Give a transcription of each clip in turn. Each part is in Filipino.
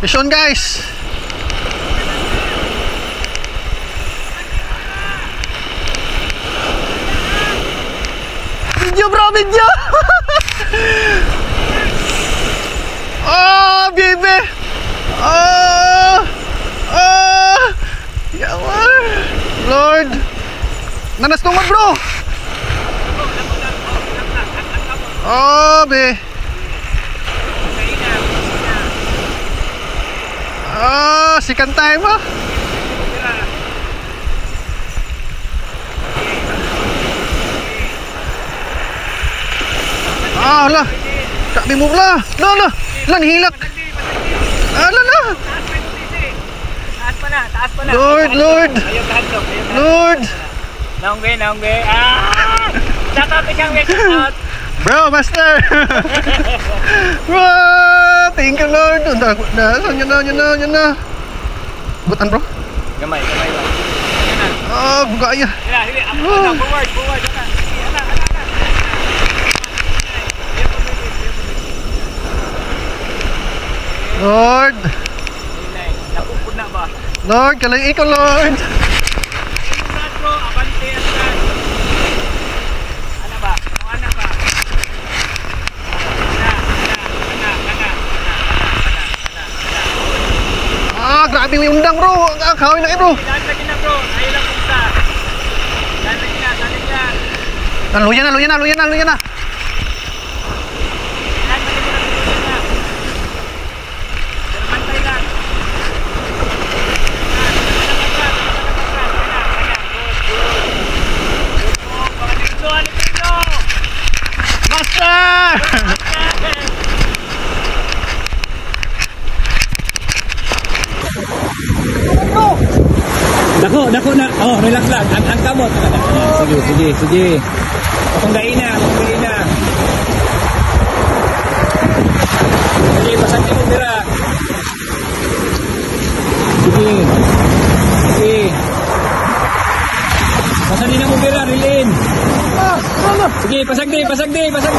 Fish on guys. Video bro, video. oh, baby. Oh. Oh. Ya Allah. Lord. Nanas tungod bro. Oh, be. Siksikan tayo mo. Ah, ala. Kabi mo la. No, no. Lan hilak. Ah, ala na. Taas pa na, taas pa na. Lord, Lord. Lord. Naunggay, naunggay. Ah! Shout out isang way, shout out. Bro, master! Bro! Thank you, Lord! Ang dagot na. Saan yun na, yun. Butan bro? Gamay, gamay lang. Ah, bugaya. Hila, hila. Ano, forward, forward. Ano, ano, ano. Lord. Lord, kalay ikaw Lord. lang bro, kakawin na eh bro. Naluyan na, luyan na, luyan na, luyan na. Thank you. dako na. Oh, relax lang. Ang, ang kamot. Sige, sige, sige. Tunggain na, na. Sige, pasang yung dira. Sige. Sige. Pasang din ang rilin. Sige, pasag di, pasag di, pasag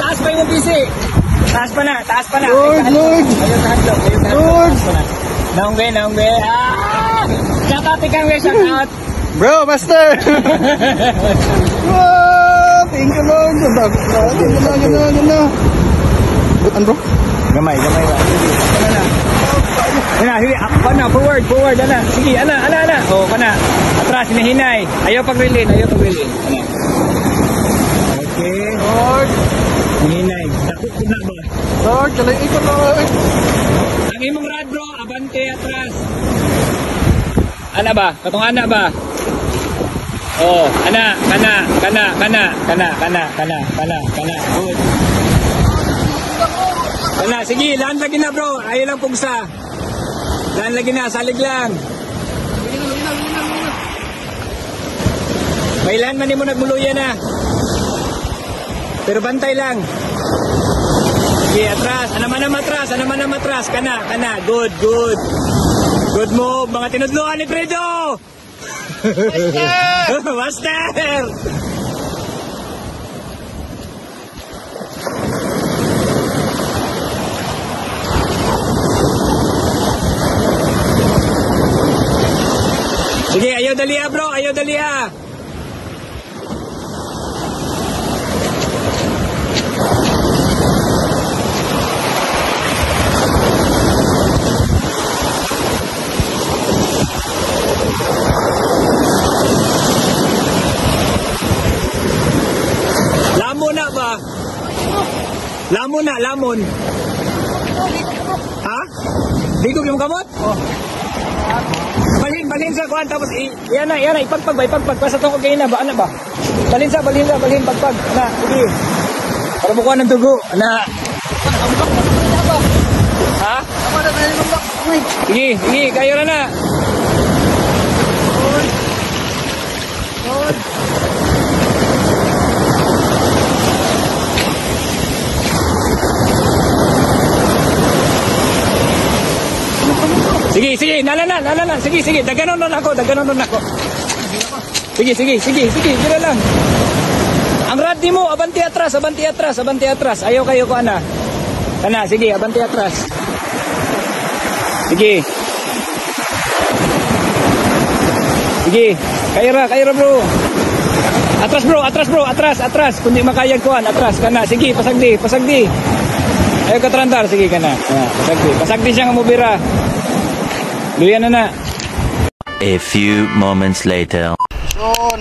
Taas pa yung PC. Taas pa na, taas pa na. Lord, Lord. Ayun, panatlo. Lord. Naungge, naungge. Ah! Shout out kay Kanwe, shout out. Bro, master! wow! Thank you, Lord. Ganda, ganda, ganda, ganda. Butan, ano, bro. Gamay, gamay ba? Ano na? Ana, hili, ako na, forward, forward, ana. Sige, ana, ana, ana. Oo, kana. Atras, hinahinay. Ayaw pag relin, ayaw pag relin. Ana. Okay. Lord. Hinahinay. Takot ko na ba? Lord, kalay ikaw, Lord. Ang imong rad, bro. Abante, atras. Ana ba? Katong ana ba? Oh, ana, kana, kana, kana, kana, kana, kana, kana, kana. Good. Kana, sige, laan lagi na bro. Ayaw lang pugsa. Laan lagi na, salig lang. Bailan man mo nagmuluyan na. Pero bantay lang. Sige, atras. Ano man ang matras? Ano man ang matras? Kana, kana. Good, good. Good move. Mga tinudluan ni Fredo! Master! Master! Sige, ayaw dali ah bro. Ayaw dali ah. Lamon na ba? Lamon na, lamon. Ha? Digog yung kamot? Oh. Balhin, balhin sa kuhan, tapos i, yan na, yan na, ipagpag ba, ipagpag, basta itong kagay na ba, ano ba? Balhin sa, balhin sa, balhin, pagpag, na, sige. Para bukuhan ng dugo, na. Ha? Sige, sige, kayo na na. Sige, sige, nala na, nala na. Sige, sige, daganon nun ako, daganon nun ako. Sige, sige, sige, sige, gira lang. Ang rad mo, abanti atras, abanti atras, abanti atras. Ayaw kayo ko ana. Kana, sige, abanti atras. Sige. Sige. Kaira, kaira bro. Atras bro, atras bro, atras, atras. Kundi makayag kuan, atras kana. Sige, pasagdi, pasagdi. Ayo ka trandar, sige kana. Kana, pasagdi. Pasagdi siya nga mubira. Luyan na na. A few moments later. Mission.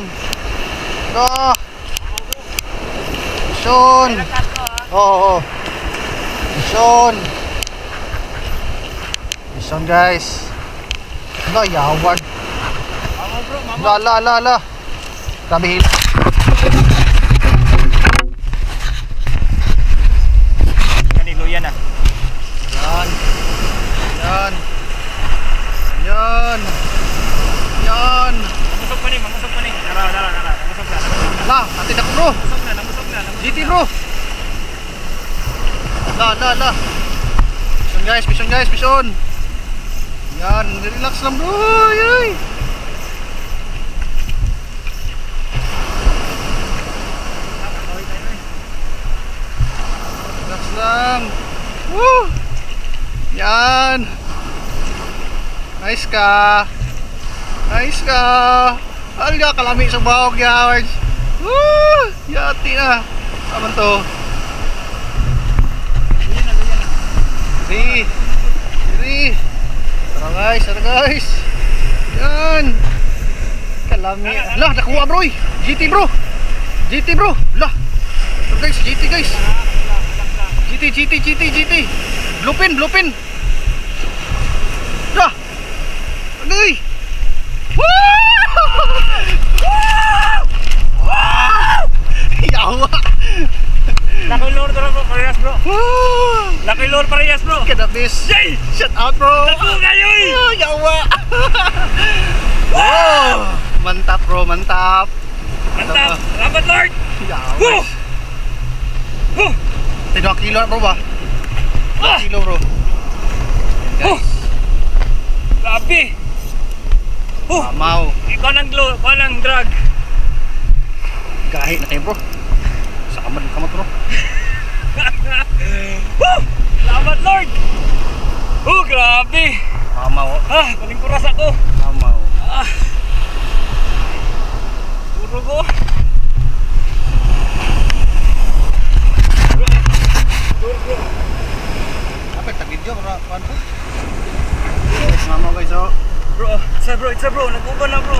Go. Mission. Oo. Oh, Mission. Mission guys. Ala, yawan. La, la, la, la. Grabe hila. Kani luyan na. Yan. Yan. Yan. Yan. Musok pa ni, musok pa ni. Tara, tara, tara. Musok na. La, atin ako bro. Musok na, musok na. GT bro. La, la, la. Mission guys, mission guys, mission. Yan, relax lang bro. Ay. Relax lang. Woo! Yan. Nice ka. Nice ka. Alga, kalami sa bahog, Howard. Woo! Yati na. Tama to. Three. Three. Tara guys, tara guys. Yan. Kalami. Lah, nakuha bro. GT bro. GT bro. Lah. Tara guys, GT guys. GT, GT, GT, GT. Bluepin, bluepin. Lah. Agay. Woo! Wow! Yawa. Laki lord bro, parehas bro. Woo! Laki lord parehas bro. Kadabis. Yay! Shut out bro. Naku kayo eh! Ah, yawa. wow! Mantap bro, mantap. Mantap! Salamat lord! Yawa. Woo! Woo! Tino kilo bro ba? Ah! Kilo bro. Woo! Grabe! Woo! Mamaw. Ikaw ng ikaw ng drug. Kahit na kayo bro. Sa kamad kamad bro. Woo! Salamat lord! Oh, grabe! Mamaw. Ah, paningkuras ako. Mamaw. Ah. Puro ko. Apa tak video bro? Kuan bro. Yes, mamaw guys oh. Bro, it's a bro, it's a bro. Nag-uban na bro.